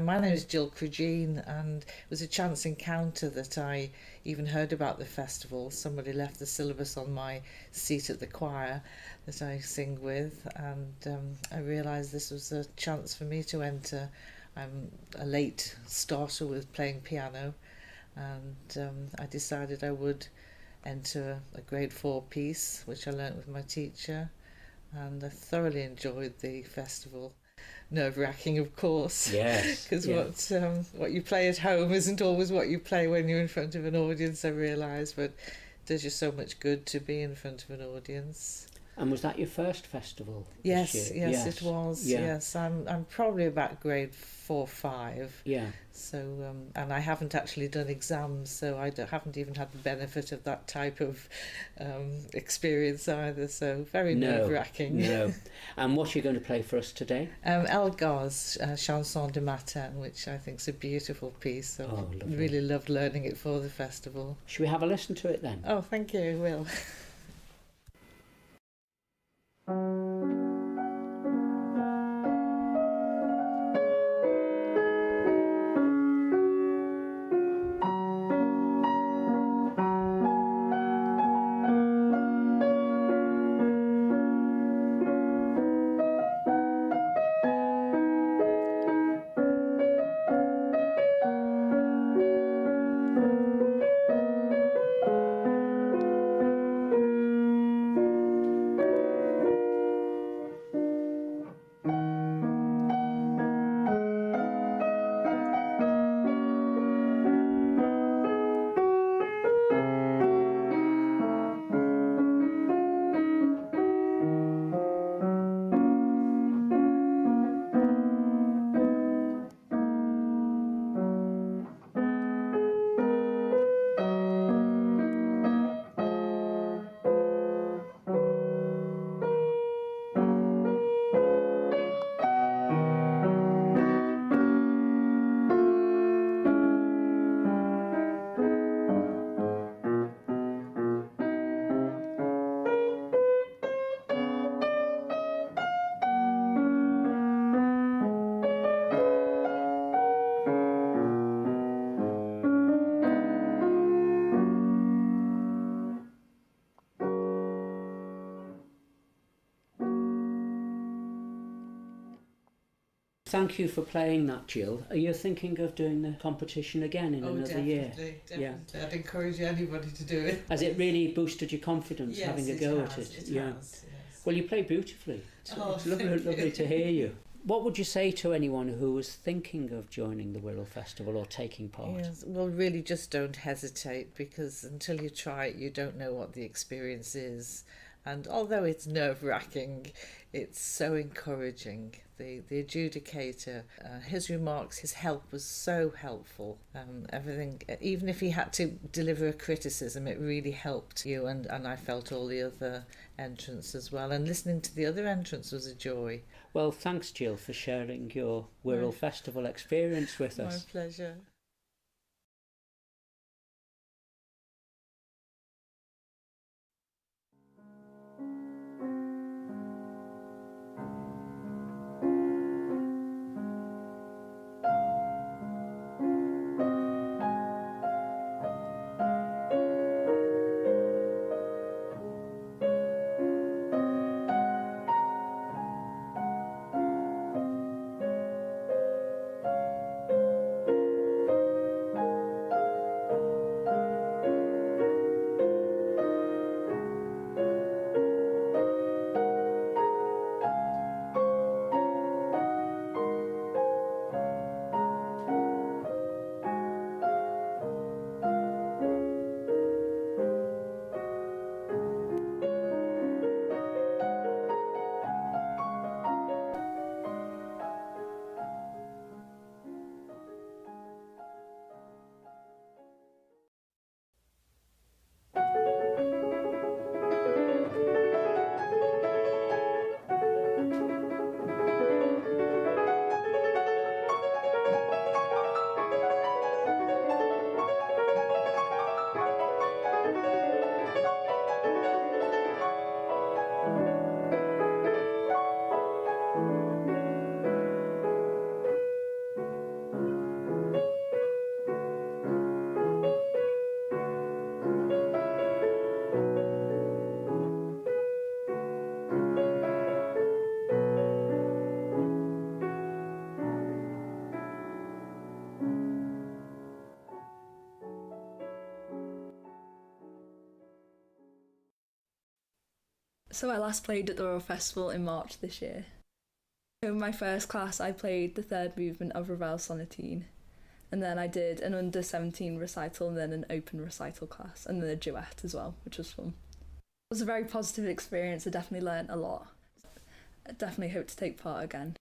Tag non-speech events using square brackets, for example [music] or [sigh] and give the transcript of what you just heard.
My name is Jill Crugene, and it was a chance encounter that I even heard about the festival. Somebody left the syllabus on my seat at the choir that I sing with, and um, I realised this was a chance for me to enter. I'm a late starter with playing piano, and um, I decided I would enter a grade four piece, which I learnt with my teacher, and I thoroughly enjoyed the festival nerve wracking, of course. Yes. [laughs] Because yeah. what um, what you play at home isn't always what you play when you're in front of an audience. I realise, but it does you so much good to be in front of an audience. And was that your first festival? Yes, yes, year? it was. Yeah. Yes, I'm I'm probably about grade four, five. Yeah. So, um, and I haven't actually done exams, so I haven't even had the benefit of that type of um, experience either. So, very No. nerve wracking. No. [laughs] and what are you going to play for us today? Um, Elgar's uh, Chanson de Matin, which I think is a beautiful piece. So, Oh, lovely. really loved learning it for the festival. Should we have a listen to it then? Oh, thank you, Will. [laughs] Thank you for playing that, Jill. Are you thinking of doing the competition again in oh, another definitely, year? definitely. I'd encourage anybody to do it. Has it really boosted your confidence Yes, having a go has, at it? it has, yes. Well, you play beautifully. It's, Oh, it's lovely, thank you. lovely to hear you. What would you say to anyone who was thinking of joining the Wirral Festival or taking part? Yes, well, really, just don't hesitate because until you try it, you don't know what the experience is. And although it's nerve wracking, it's so encouraging. The the adjudicator, uh, his remarks, his help was so helpful. Um, everything, even if he had to deliver a criticism, it really helped you. And, and I felt all the other entrants as well. And listening to the other entrants was a joy. Well, thanks, Jill, for sharing your Wirral Festival experience with us. My pleasure. So I last played at the Wirral Festival in March this year. In my first class, I played the third movement of Ravel Sonatine, and then I did an under 17 recital and then an open recital class, and then a duet as well, which was fun. It was a very positive experience. I definitely learnt a lot. I definitely hope to take part again.